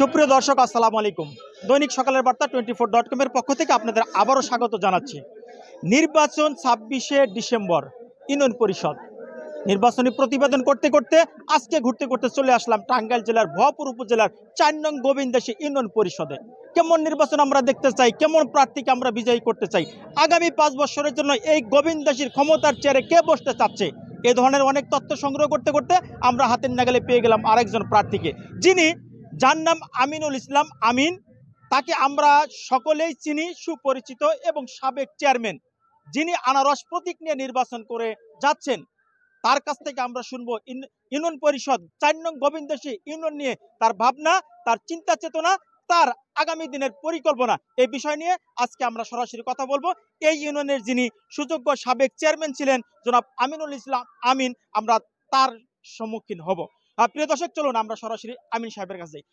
সুপ্রিয় দর্শক, আসসালামু আলাইকুম। দৈনিক সকালের বার্তা টোয়েন্টি ফোর ডট কমের পক্ষ থেকে আপনাদের আবারও স্বাগত জানাচ্ছি। নির্বাচন ছাব্বিশে ডিসেম্বর, ইউনিয়ন পরিষদ। নির্বাচনী প্রতিবেদন করতে করতে আজকে ঘুরতে ঘুরতে চলে আসলাম টাঙ্গাইল জেলার ভুয়াপুর উপজেলার চার নং গোবিন্দাসী ইউনিয়ন পরিষদে। কেমন নির্বাচন আমরা দেখতে চাই, কেমন প্রার্থীকে আমরা বিজয়ী করতে চাই? আগামী পাঁচ বছরের জন্য এই গোবিন্দাসীর ক্ষমতার চেয়ারে কে বসতে চাচ্ছে? এ ধরনের অনেক তথ্য সংগ্রহ করতে করতে আমরা হাতের নাগালে পেয়ে গেলাম আরেকজন প্রার্থীকে। যিনি যার নাম আমিনুল ইসলাম আমিন। তাকে আমরা সকলেই চিনি, সুপরিচিত এবং সাবেক চেয়ারম্যান, যিনি আনারস প্রতীক নিয়ে নির্বাচন করে যাচ্ছেন। তার কাছ থেকে আমরা শুনব ইউনিয়ন পরিষদ, চার নং গোবিন্দসী ইউনিয়ন নিয়ে তার ভাবনা, তার চিন্তা চেতনা, তার আগামী দিনের পরিকল্পনা। এই বিষয় নিয়ে আজকে আমরা সরাসরি কথা বলব। এই ইউনিয়নের যিনি সুযোগ্য সাবেক চেয়ারম্যান ছিলেন, জনাব আমিনুল ইসলাম আমিন, আমরা তার সম্মুখীন হব। প্রিয় দর্শক, চলুন আমরা সরাসরি আমিন সাহেবের কাছে যাই।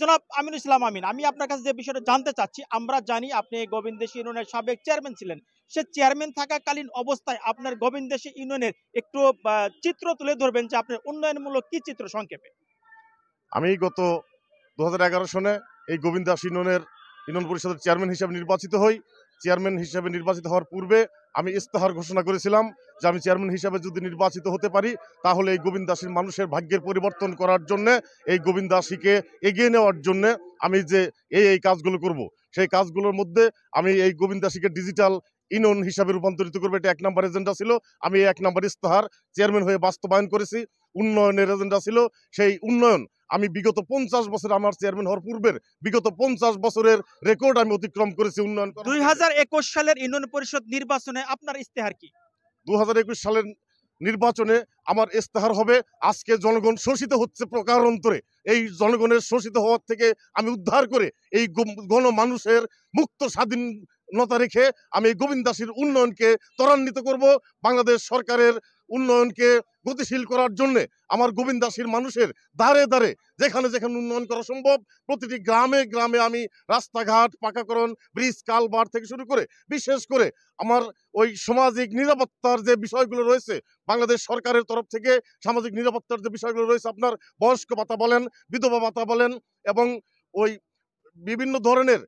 জনাব আমিন ইসলাম আমিন, আমি আপনার কাছে যে বিষয়টা জানতে চাচ্ছি, আমরা জানি আপনি গোবিন্দেশী ইউনিয়নের সাবেক চেয়ারম্যান ছিলেন। সে চেয়ারম্যান থাকাকালীন অবস্থায় আপনার গোবিন্দেশী ইউনিয়নের একটু চিত্র তুলে ধরবেন যে আপনার উন্নয়নমূলক কি চিত্র সংক্ষেপে। আমি গত দু হাজার এগারো সনে এই গোবিন্দাস ইউনিয়নের ইউনিয়ন পরিষদের চেয়ারম্যান হিসেবে নির্বাচিত হই। চেয়ারম্যান হিসেবে নির্বাচিত হওয়ার পূর্বে আমি ইস্তেহার ঘোষণা করেছিলাম যে আমি চেয়ারম্যান হিসাবে যদি নির্বাচিত হতে পারি, তাহলে এই গোবিন্দাসীর মানুষের ভাগ্যের পরিবর্তন করার জন্য, এই গোবিন্দাসীকে এগিয়ে নেওয়ার জন্য আমি যে এই এই কাজগুলো করব। সেই কাজগুলোর মধ্যে আমি এই গোবিন্দাসীকে ডিজিটাল ইনন হিসাবে রূপান্তরিত করব। এটা এক নম্বর এজেন্ডা ছিল। আমি এক নম্বর ইস্তেহার চেয়ারম্যান হয়ে বাস্তবায়ন করেছি। উন্নয়নের এজেন্ডা ছিল। সেই উন্নয়ন আমি বিগত পঞ্চাশ বছর আমার চেয়ারম্যান হওয়ার পূর্বের বিগত পঞ্চাশ বছরের রেকর্ড আমি অতিক্রম করেছি উন্নয়ন দুই হাজার একুশ সালের ইউনিয়ন পরিষদ নির্বাচনে আপনার ইস্তেহার কি? দু হাজার একুশ সালের নির্বাচনে আমার ইস্তেহার হবে আজকে জনগণ শোষিত হচ্ছে প্রকারান্তরে। এই জনগণের শোষিত হওয়ার থেকে আমি উদ্ধার করে এই গণ মানুষের মুক্ত স্বাধীনতা রেখে আমি গোবিন্দাসীর উন্নয়নকে ত্বরান্বিত করব, বাংলাদেশ সরকারের উন্নয়নকে গতিশীল করার জন্য আমার গোবিন্দাসীর মানুষের দ্বারে দ্বারে, যেখানে যেখানে উন্নয়ন করা সম্ভব, প্রতিটি গ্রামে গ্রামে আমি রাস্তাঘাট, পাকাকরণ, ব্রিজ কালবার থেকে শুরু করে, বিশেষ করে আমার ওই সামাজিক নিরাপত্তার যে বিষয়গুলো রয়েছে, বাংলাদেশ সরকারের তরফ থেকে সামাজিক নিরাপত্তার যে বিষয়গুলো রয়েছে, আপনার বয়স্ক ভাতা বলেন, বিধবা ভাতা বলেন, এবং ওই বিভিন্ন ধরনের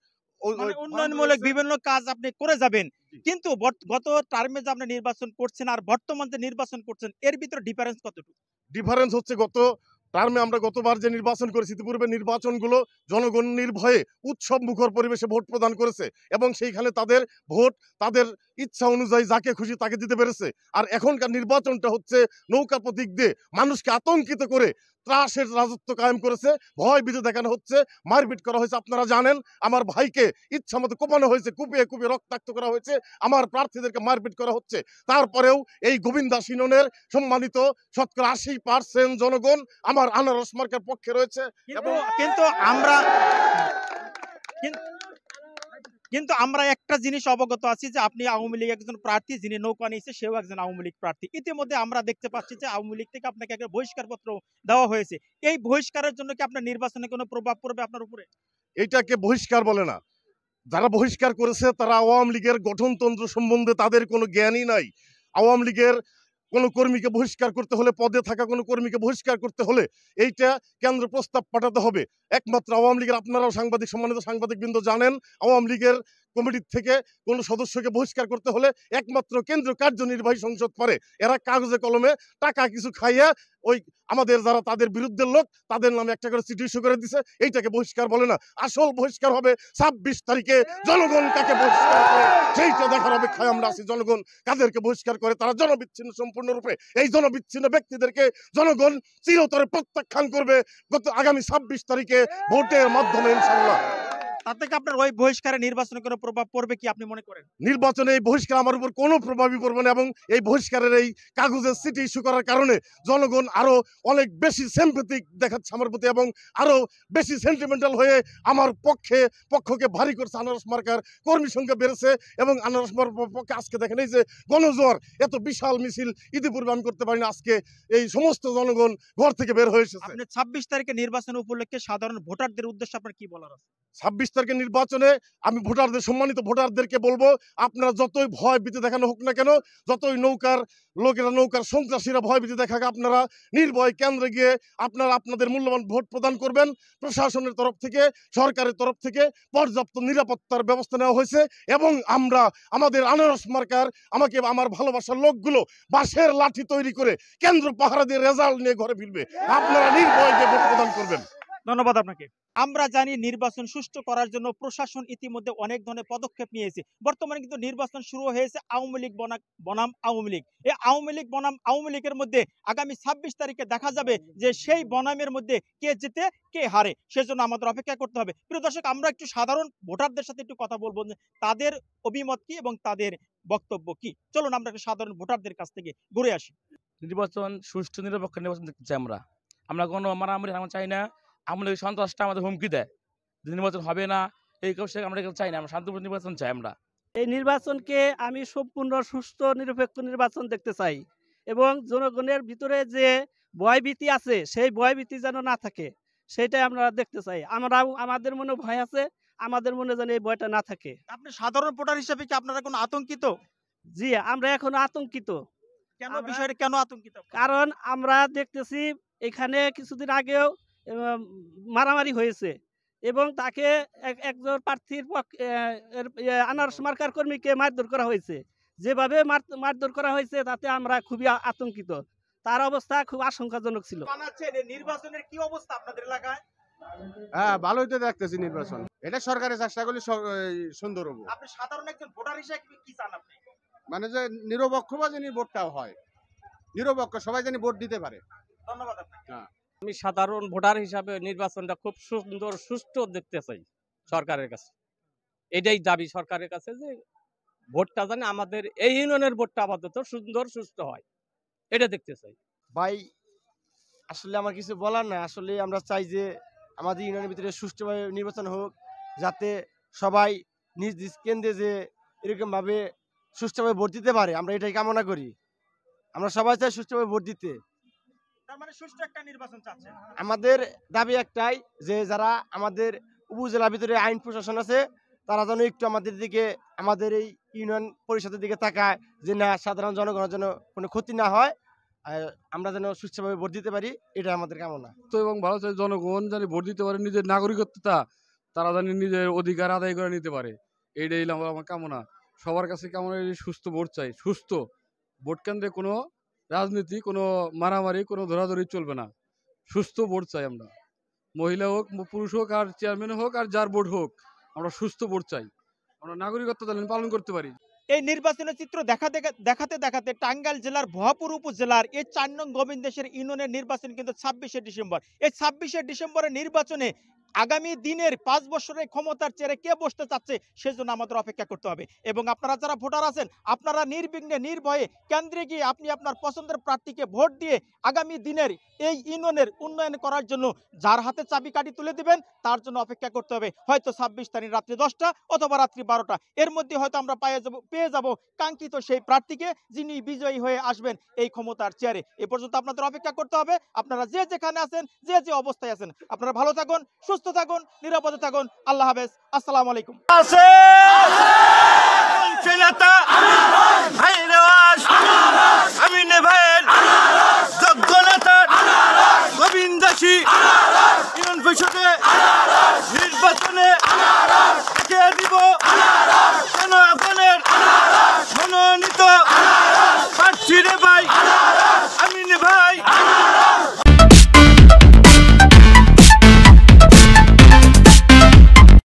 উন্নয়নমূলক বিভিন্ন কাজ আপনি করে যাবেন। কিন্তু গত টার্মে যে আপনি নির্বাচন করছেন আর বর্তমান যে নির্বাচন করছেন এর ভিতরে ডিফারেন্স কতটুকু? ডিফারেন্স হচ্ছে গত টার্মে আমরা গতবার যে নির্বাচন করেছি ইতিপূর্বে নির্বাচনগুলো জনগণ নির্ভয়ে উৎসব মুখর পরিবেশে ভোট প্রদান করেছে এবং সেইখানে তাদের ভোট তাদের ইচ্ছা অনুযায়ী যাকে খুশি তাকে দিতে পেরেছে। আর এখনকার নির্বাচনটা হচ্ছে নৌকা প্রতীক দিয়ে মানুষকে আতঙ্কিত করে ত্রাসের রাজত্ব কায়েম করেছে, ভয় বিজে দেখানো হচ্ছে, মারপিট করা হয়েছে, আপনারা জানেন, আমার ভাইকে ইচ্ছা মতো কোপানো হয়েছে, কুপিয়ে কুপিয়ে রক্তাক্ত করা হয়েছে, আমার প্রার্থীদেরকে মারপিট করা হচ্ছে। তারপরেও এই গোবিন্দা সিননের সম্মানিত শতকরা আশি পার্সেন্ট জনগণ আমার আনারস মার্কের পক্ষে রয়েছে। কিন্তু কিন্তু আমরা কিন- কিন্তু আমরা একটা জিনিস অবগত আছি যে আপনি আওয়ামী লীগ একজন প্রার্থী, যিনি নৌকা নিয়েছে, সেও একজন আওয়ামী লীগ প্রার্থী। ইতিমধ্যে আমরা দেখতে পাচ্ছি যে আওয়ামী লীগ থেকে আপনাকে একটা বহিষ্কার পত্র দেওয়া হয়েছে। এই বহিষ্কারের জন্য কি আপনার নির্বাচনে কোনো প্রভাব পড়বে আপনার উপরে? এটাকে বহিষ্কার বলে না। যারা বহিষ্কার করেছে, তারা আওয়ামী লীগের গঠনতন্ত্র সম্বন্ধে তাদের কোনো জ্ঞানই নাই। আওয়ামী লীগের কোনো কর্মীকে বহিষ্কার করতে হলে, পদে থাকা কোনো কর্মীকে বহিষ্কার করতে হলে এইটা কেন্দ্র প্রস্তাব পাঠাতে হবে। একমাত্র আওয়ামী লীগের, আপনারাও সাংবাদিক, সম্মানিত সাংবাদিক বৃন্দ জানেন, আওয়ামী লীগের কমিটির থেকে কোনো সদস্যকে বহিষ্কার করতে হলে একমাত্র কেন্দ্র কার্যনির্বাহী সংসদ পারে এরা কাগজে কলমে টাকা কিছু খাইয়া ওই আমাদের যারা তাদের বিরুদ্ধের লোক, তাদের নামে একটা করে চিঠি ইস্যু করে দিছে। এইটাকে বহিষ্কার বলে না। আসল বহিষ্কার হবে ছাব্বিশ তারিখে জনগণ কাকে বহিষ্কার করে? সেইটা দেখার অপেক্ষায় আমরা আছি। জনগণ কাদেরকে বহিষ্কার করে? তারা জনবিচ্ছিন্ন সম্পূর্ণরূপে। এই জনবিচ্ছিন্ন ব্যক্তিদেরকে জনগণ চিরতরে প্রত্যাখ্যান করবে গত আগামী ছাব্বিশ তারিখে ভোটের মাধ্যমে ইনশাল্লাহ তার থেকে আপনার ওই বহিষ্কারে নির্বাচনে কোনো প্রভাব পড়বে কি আপনি মনে করেন? নির্বাচনে এই বহিষ্কার আমার উপর কোনো প্রভাবই পড়বে না এবং এই বহিষ্কারের এই কাগজের সিটি ইস্যু করার কারণে জনগণ আরও অনেক বেশি সেম্পেথিক দেখাচ্ছে আমার প্রতি এবং আরও বেশি সেন্টিমেন্টাল হয়ে আমার পক্ষে পক্ষকে ভারী করছে আনারস মার্কার কর্মী সংখ্যা বেড়েছে এবং আনারস মার্কার পক্ষে আজকে দেখেন এই যে গণজোয়ার এত বিশাল মিছিল ইতিপূর্বে আমি করতে পারি না আজকে এই সমস্ত জনগণ ঘর থেকে বের হয়ে এসেছে। ছাব্বিশ তারিখে নির্বাচন উপলক্ষে সাধারণ ভোটারদের উদ্দেশ্যে আপনার কি বলার আছে? ছাব্বিশ তারিখের নির্বাচনে আমি ভোটারদের, সম্মানিত ভোটারদেরকে বলব, আপনারা যতই ভয় ভীতি দেখানো হোক না কেন, যতই নৌকার লোকেরা, নৌকার সন্ত্রাসীরা ভয় ভীতি দেখাক, আপনারা নির্ভয় কেন্দ্রে গিয়ে আপনারা আপনাদের মূল্যবান ভোট প্রদান করবেন। প্রশাসনের তরফ থেকে, সরকারের তরফ থেকে পর্যাপ্ত নিরাপত্তার ব্যবস্থা নেওয়া হয়েছে এবং আমরা আমাদের আনারস মার্কার, আমাকে আমার ভালোবাসার লোকগুলো বাঁশের লাঠি তৈরি করে কেন্দ্র পাহারা দিয়ে রেজাল্ট নিয়ে ঘরে ফিরবে। আপনারা নির্ভয় গিয়ে ভোট প্রদান করবেন। ধন্যবাদ আপনাকে। আমরা জানি নির্বাচন সুষ্ঠু করার জন্য প্রশাসন ইতিমধ্যে অনেক ধরনের পদক্ষেপ নিয়েছে। বর্তমানে কিন্তু নির্বাচন শুরু হয়েছে আওয়ামী লীগ বনাম আওয়ামী লীগ। এই আওয়ামী লীগ, বনাম আওয়ামী লীগের মধ্যে আগামী ছাব্বিশ তারিখে দেখা যাবে যে সেই বনামের মধ্যে কে জিতে, কে হারে, সেজন্য আমাদের অপেক্ষা করতে হবে। প্রিয় দর্শক, আমরা একটু সাধারণ ভোটারদের সাথে একটু কথা বলব তাদের অভিমত কি এবং তাদের বক্তব্য কি? চলুন আমরা একটু সাধারণ ভোটারদের কাছ থেকে ঘুরে আসি। নির্বাচন সুষ্ঠু, নিরপেক্ষ নির্বাচন দেখতে চাই আমরা। আমরা কোনো মারামারি, আমরা চাই না আমাদের সন্ত্রাসটা আমাদের হুমকি দেয়। নির্বাচন হবে না এই কৌশল আমরা চাই না আমরা শান্তিপূর্ণ নির্বাচন চাই আমরা। এই নির্বাচনকে আমি সম্পূর্ণ সুস্থ নিরপেক্ষ নির্বাচন দেখতে চাই এবং জনগণের ভিতরে যে ভয়ভীতি আছে সেই ভয়ভীতি যেন না থাকে সেটাই আমরা দেখতে চাই। আমরাও আমাদের মনে ভয় আছে আমাদের মনে যেন এই ভয়টা না থাকে। আপনি সাধারণ ভোটার হিসেবে কি আপনারা কোনো আতঙ্কিত? জি আমরা এখন আতঙ্কিত। কেন বিষয়টা কেন আতঙ্কিত? কারণ আমরা দেখতেছি এখানে কিছুদিন আগেও মারামারি হয়েছে এবং তাকে একজন প্রার্থীর আনারস মার্কার কর্মীকে মারধর করা হয়েছে। যেভাবে মারধর করা হয়েছে তাতে আমরা খুবই আতঙ্কিত। তার অবস্থা খুব আশঙ্কাজনক ছিল। নির্বাচনের কি অবস্থা আপনাদের এলাকায়? হ্যাঁ ভালোই তো দেখতেছি নির্বাচন। এটা সরকারের চেষ্টা করলে সুন্দর হব। আপনি সাধারণ একজন ভোটার হিসেবে কি চান আপনি? মানে যে নিরপেক্ষ বা জানি ভোটটাও হয় নিরপেক্ষ সবাই জানি ভোট দিতে পারে। ধন্যবাদ আপনাকে। আমি সাধারণ ভোটার হিসাবে নির্বাচনটা খুব সুন্দর, সুষ্ঠু দেখতে চাই সরকারের কাছে। এটাই দাবি সরকারের কাছে যে ভোটটা জানে আমাদের এই ইউনিয়নের ভোটটা আপাতত সুন্দর সুস্থ হয়। এটা দেখতে চাই। ভাই, আসলে আমার কিছু বলার নাই। আসলে আমরা চাই যে আমাদের ইউনিয়নের ভিতরে সুষ্ঠুভাবে নির্বাচন হোক, যাতে সবাই নিজ নিজ কেন্দ্রে যে এরকমভাবে সুষ্ঠুভাবে ভোট দিতে পারে, আমরা এটাই কামনা করি। আমরা সবাই চাই সুষ্ঠুভাবে ভোট দিতে। আমাদের দাবি একটাই যে যারা আমাদের উপজেলার ভিতরে আইন প্রশাসন আছে তারা যেন একটু আমাদের দিকে আমাদের এই ইউনিয়ন পরিষদের দিকে তাকায় যে না সাধারণ জনগণের জন্য কোনো ক্ষতি না হয় আমরা যেন সুস্থভাবে ভোট দিতে পারি এটা আমাদের কামনা। তো এবং ভালো চাই জনগণ জানি ভোট দিতে পারে নিজের নাগরিকত্বটা তারা জানি নিজের অধিকার আদায় করে নিতে পারে এইটাই আমার কামনা। সবার কাছে কামনা সুস্থ ভোট চাই সুস্থ। ভোট কেন্দ্রে কোনো রাজনীতি, কোনো মারামারি, কোনো ধরাধরি চলবে না। সুস্থ ভোট চাই আমরা। মহিলা হোক, পুরুষ হোক, আর চেয়ারম্যান হোক, আর যার ভোট হোক, আমরা সুস্থ ভোট চাই। আমরা নাগরিকত্ব পালন করতে পারি। এই নির্বাচনের চিত্র দেখা দেখা- দেখাতে দেখাতে টাঙ্গাইল জেলার ভয়াপুর উপজেলার এই চার নং গোবিন্দেশের ইউনিয়নের নির্বাচন কিন্তু ছাব্বিশে ডিসেম্বর। এই ছাব্বিশে ডিসেম্বরের নির্বাচনে আগামী দিনের পাঁচ বছরের ক্ষমতার চেয়ারে কে বসতে চাচ্ছে সেজন্য আমাদের অপেক্ষা করতে হবে। এবং আপনারা যারা ভোটার আছেন, আপনারা নির্বিঘ্নে, নির্ভয়ে কেন্দ্রে গিয়ে আপনি আপনার পছন্দের প্রার্থীকে ভোট দিয়ে আগামী দিনের এই ইউনিয়নের উন্নয়ন করার জন্য যার হাতে চাবিকাঠি তুলে দিবেন, তার জন্য অপেক্ষা করতে হবে। হয়তো ছাব্বিশ তারিখ রাত্রি দশটা অথবা রাত্রি বারোটা। এর মধ্যে হয়তো আমরা পেয়ে যাব পেয়ে যাব কাঙ্ক্ষিত সেই প্রার্থীকে যিনি বিজয়ী হয়ে আসবেন এই ক্ষমতার চেয়ারে। এ পর্যন্ত আপনাদের অপেক্ষা করতে হবে। আপনারা যে যেখানে আছেন, যে যে অবস্থায় আছেন, আপনারা ভালো থাকুন, সুস্থ থাকুন নিরাপদে থাকুন আল্লাহ হাফেজ আসসালামু আলাইকুম